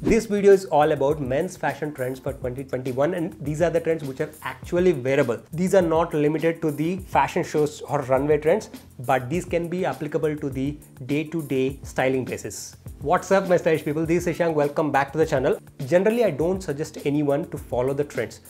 This video is all about men's fashion trends for 2021 and these are the trends which are actually wearable. These are not limited to the fashion shows or runway trends, but these can be applicable to the day-to-day -day styling basis. What's up my stylish people, this is Shashank, welcome back to the channel. Generally I don't suggest anyone to follow the trends,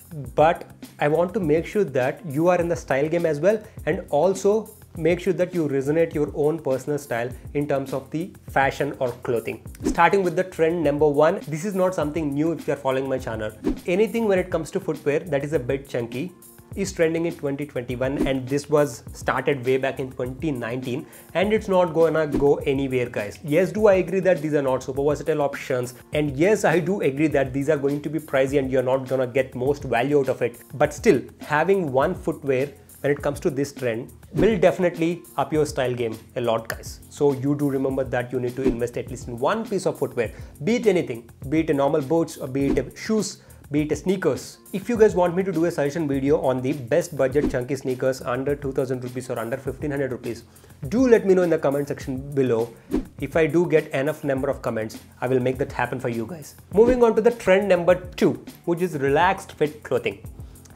but I want to make sure that you are in the style game as well and also make sure that you resonate your own personal style in terms of the fashion or clothing. Starting with the trend number one, this is not something new if you're following my channel. Anything when it comes to footwear that is a bit chunky is trending in 2021 and this was started way back in 2019 and it's not gonna go anywhere guys yes do i agree that these are not super versatile options and yes i do agree that these are going to be pricey and you're not gonna get most value out of it but still having one footwear when it comes to this trend will definitely up your style game a lot guys so you do remember that you need to invest at least in one piece of footwear be it anything be it a normal boots or be it shoes be it sneakers. If you guys want me to do a suggestion video on the best budget chunky sneakers under 2000 rupees or under 1500 rupees, do let me know in the comment section below. If I do get enough number of comments, I will make that happen for you guys. Moving on to the trend number two, which is relaxed fit clothing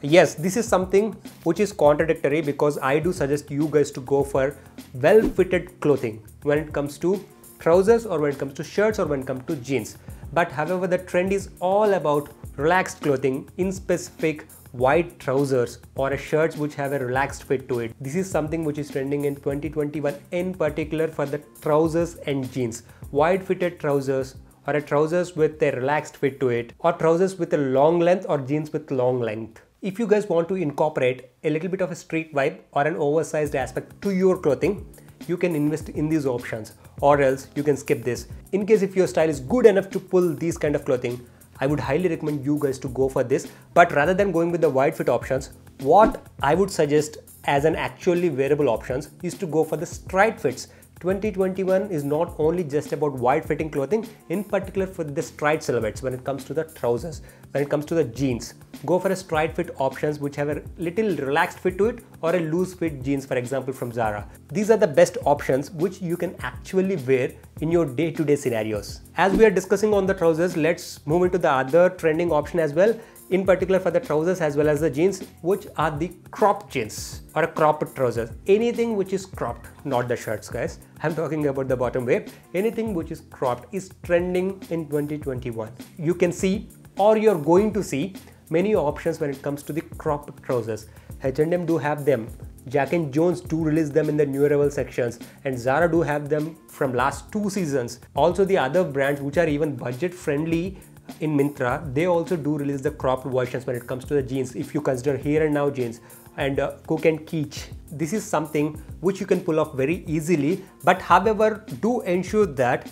yes this is something which is contradictory because i do suggest you guys to go for well fitted clothing when it comes to trousers or when it comes to shirts or when it comes to jeans but however the trend is all about relaxed clothing in specific white trousers or a shirts which have a relaxed fit to it. This is something which is trending in 2021 in particular for the trousers and jeans. Wide fitted trousers or a trousers with a relaxed fit to it or trousers with a long length or jeans with long length. If you guys want to incorporate a little bit of a street vibe or an oversized aspect to your clothing, you can invest in these options or else you can skip this. In case if your style is good enough to pull these kind of clothing, I would highly recommend you guys to go for this. But rather than going with the wide fit options, what I would suggest as an actually wearable options is to go for the stride fits 2021 is not only just about wide fitting clothing, in particular for the stride silhouettes when it comes to the trousers, when it comes to the jeans. Go for a stride fit options which have a little relaxed fit to it or a loose fit jeans for example from Zara. These are the best options which you can actually wear in your day-to-day -day scenarios. As we are discussing on the trousers, let's move into the other trending option as well in particular for the trousers as well as the jeans which are the crop jeans or cropped trousers. Anything which is cropped not the shirts guys. I'm talking about the bottom wear anything which is cropped is trending in 2021 you can see or you're going to see many options when it comes to the cropped trousers. H&M do have them Jack and Jones do release them in the new arrival sections and Zara do have them from last two seasons. Also the other brands which are even budget friendly in Myntra, they also do release the cropped versions when it comes to the jeans. If you consider here and now jeans and uh, Kook and Keech, this is something which you can pull off very easily. But however, do ensure that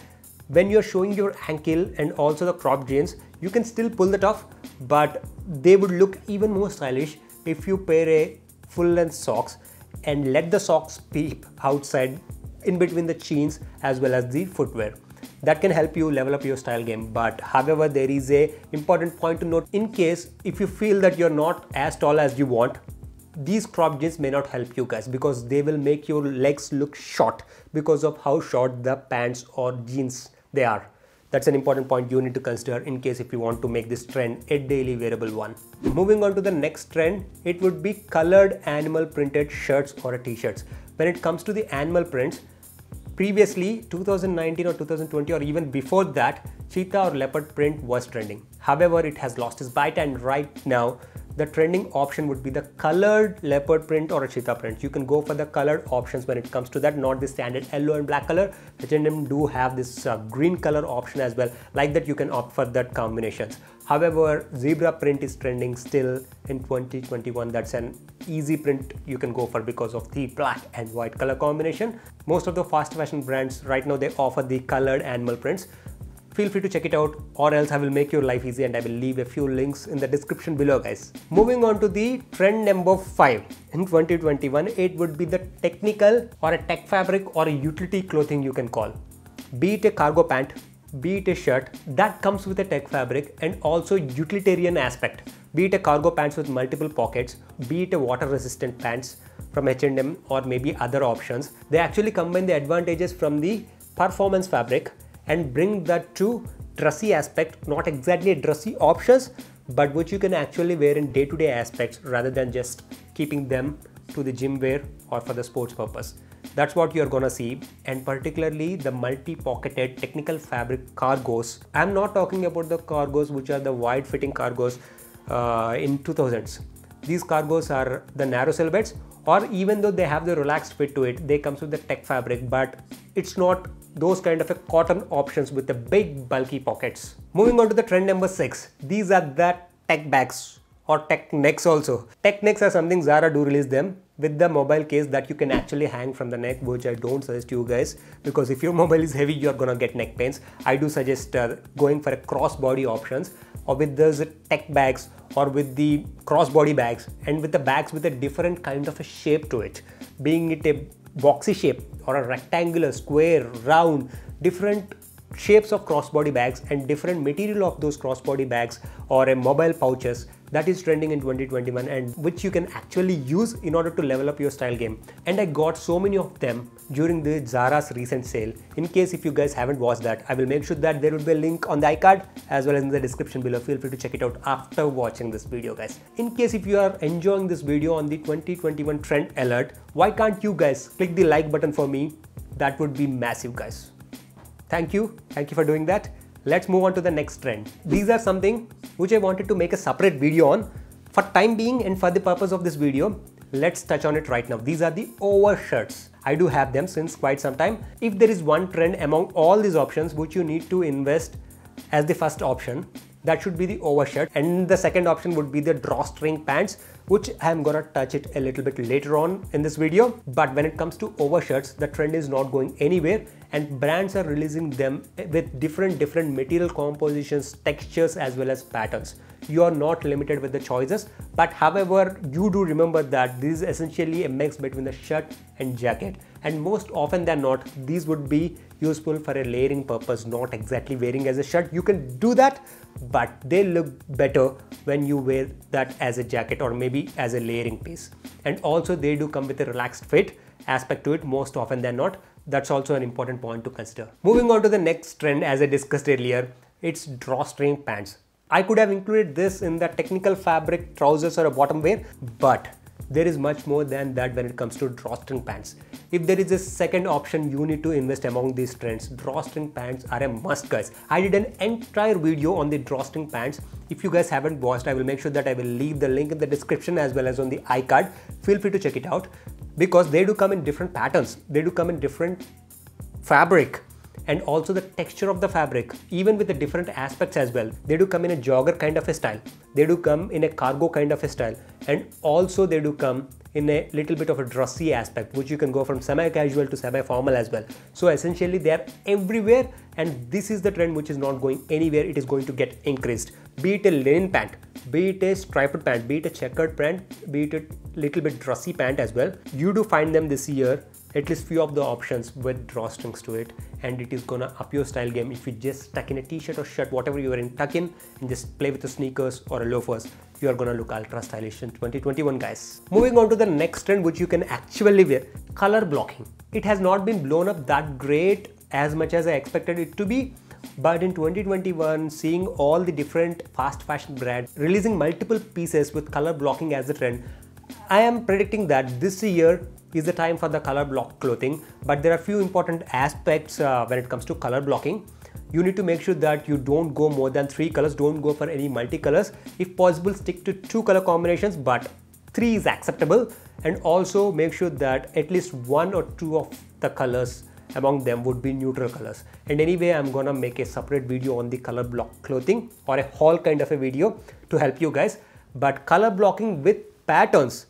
when you're showing your ankle and also the cropped jeans, you can still pull that off, but they would look even more stylish if you pair a full length socks and let the socks peep outside in between the jeans as well as the footwear. That can help you level up your style game. But however there is a important point to note. In case if you feel that you're not as tall as you want these crop jeans may not help you guys because they will make your legs look short because of how short the pants or jeans they are that's an important point you need to consider in case if you want to make this trend a daily wearable one. Moving on to the next trend, it would be colored animal printed shirts or t-shirts. When it comes to the animal prints, Previously, 2019 or 2020 or even before that, cheetah or leopard print was trending. However, it has lost its bite and right now, the trending option would be the colored leopard print or a cheetah print. You can go for the colored options when it comes to that, not the standard yellow and black color. H&M do have this uh, green color option as well. Like that, you can opt for that combinations. However, zebra print is trending still in 2021. That's an easy print you can go for because of the black and white color combination. Most of the fast fashion brands right now, they offer the colored animal prints feel free to check it out or else I will make your life easy and I will leave a few links in the description below guys. Moving on to the trend number 5 in 2021 it would be the technical or a tech fabric or a utility clothing you can call. Be it a cargo pant, be it a shirt that comes with a tech fabric and also utilitarian aspect. Be it a cargo pants with multiple pockets, be it a water resistant pants from H&M or maybe other options. They actually combine the advantages from the performance fabric and bring that to dressy aspect, not exactly dressy options, but which you can actually wear in day-to-day -day aspects rather than just keeping them to the gym wear or for the sports purpose. That's what you're gonna see and particularly the multi-pocketed technical fabric cargos. I'm not talking about the cargos which are the wide fitting cargos uh, in 2000s. These cargos are the narrow silhouettes or even though they have the relaxed fit to it, they comes with the tech fabric but it's not those kind of a cotton options with the big bulky pockets. Moving on to the trend number 6. These are the tech bags or tech necks also. Tech necks are something Zara do release them with the mobile case that you can actually hang from the neck which I don't suggest to you guys because if your mobile is heavy you're gonna get neck pains. I do suggest uh, going for a crossbody options or with those tech bags or with the crossbody bags and with the bags with a different kind of a shape to it being it a boxy shape or a rectangular, square, round, different shapes of crossbody bags and different material of those crossbody bags or a mobile pouches that is trending in 2021 and which you can actually use in order to level up your style game. And I got so many of them during the Zara's recent sale. In case if you guys haven't watched that, I will make sure that there will be a link on the iCard as well as in the description below. Feel free to check it out after watching this video guys. In case if you are enjoying this video on the 2021 trend alert, why can't you guys click the like button for me? That would be massive guys. Thank you. Thank you for doing that. Let's move on to the next trend. These are something which I wanted to make a separate video on. For time being and for the purpose of this video, let's touch on it right now. These are the overshirts. I do have them since quite some time. If there is one trend among all these options which you need to invest as the first option, that should be the overshirt and the second option would be the drawstring pants which I'm gonna touch it a little bit later on in this video. But when it comes to overshirts the trend is not going anywhere and brands are releasing them with different different material compositions textures as well as patterns you are not limited with the choices. But however you do remember that this is essentially a mix between the shirt and jacket. And most often than not these would be useful for a layering purpose not exactly wearing as a shirt. You can do that but they look better when you wear that as a jacket or maybe as a layering piece. And also they do come with a relaxed fit aspect to it most often than not. That's also an important point to consider. Moving on to the next trend as i discussed earlier it's drawstring pants i could have included this in the technical fabric trousers or a bottom wear but there is much more than that when it comes to drawstring pants. If there is a second option you need to invest among these trends, drawstring pants are a must guys. I did an entire video on the drawstring pants. If you guys haven't watched, I will make sure that I will leave the link in the description as well as on the iCard. Feel free to check it out because they do come in different patterns. They do come in different fabric and also the texture of the fabric even with the different aspects as well. They do come in a jogger kind of a style. They do come in a cargo kind of a style. And also they do come in a little bit of a dressy aspect which you can go from semi-casual to semi-formal as well. So essentially they are everywhere and this is the trend which is not going anywhere. It is going to get increased. Be it a linen pant be it a striped pant be it a checkered pant be it a little bit dressy pant as well. You do find them this year at least few of the options with drawstrings to it and it is gonna up your style game if you just tuck in a t-shirt or shirt whatever you are in tuck in and just play with the sneakers or a loafers. You are gonna look ultra stylish in 2021 guys. Moving on to the next trend which you can actually wear color blocking. It has not been blown up that great as much as i expected it to be but in 2021 seeing all the different fast fashion brands releasing multiple pieces with color blocking as a trend I am predicting that this year is the time for the color block clothing but there are few important aspects uh, when it comes to color blocking. You need to make sure that you don't go more than three colors don't go for any multicolors. If possible stick to two color combinations but three is acceptable. And also make sure that at least one or two of the colors among them would be neutral colors. And anyway i'm gonna make a separate video on the color block clothing or a haul kind of a video to help you guys. But color blocking with patterns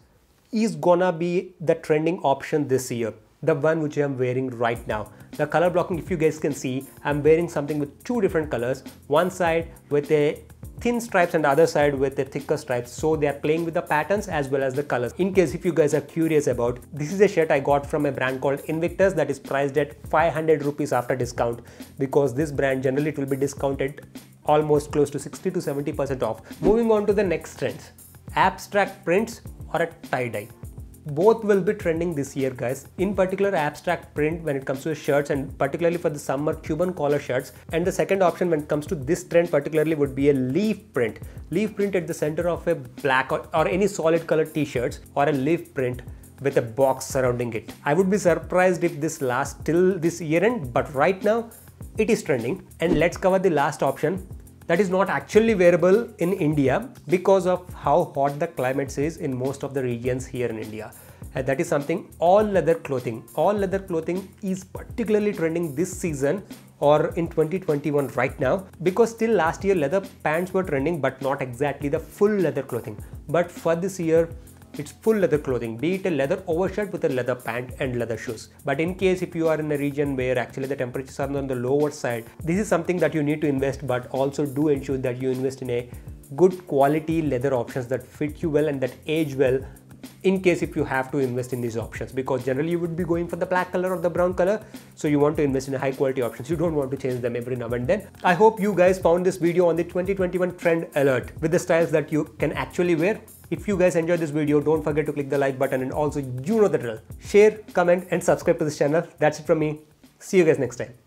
is gonna be the trending option this year the one which I'm wearing right now. The color blocking, if you guys can see, I'm wearing something with two different colors. One side with a thin stripes and the other side with a thicker stripes. So they are playing with the patterns as well as the colors. In case if you guys are curious about, this is a shirt I got from a brand called Invictus that is priced at 500 rupees after discount because this brand generally it will be discounted almost close to 60 to 70% off. Moving on to the next trends, abstract prints or a tie-dye. both will be trending this year guys. In particular abstract print when it comes to shirts and particularly for the summer cuban collar shirts. And the second option when it comes to this trend particularly would be a leaf print. Leaf print at the center of a black or, or any solid color t-shirts or a leaf print with a box surrounding it. I would be surprised if this lasts till this year end but right now it is trending. And let's cover the last option that is not actually wearable in India because of how hot the climate is in most of the regions here in India. And that is something all leather clothing. All leather clothing is particularly trending this season or in 2021 right now because still last year leather pants were trending but not exactly the full leather clothing. But for this year it's full leather clothing, be it a leather overshirt with a leather pant and leather shoes. But in case if you are in a region where actually the temperatures are on the lower side, this is something that you need to invest but also do ensure that you invest in a good quality leather options that fit you well and that age well in case if you have to invest in these options. Because generally you would be going for the black color or the brown color so you want to invest in high quality options. You don't want to change them every now and then. I hope you guys found this video on the 2021 trend alert with the styles that you can actually wear if you guys enjoyed this video, don't forget to click the like button and also you know the drill. Share, comment and subscribe to this channel. That's it from me. See you guys next time.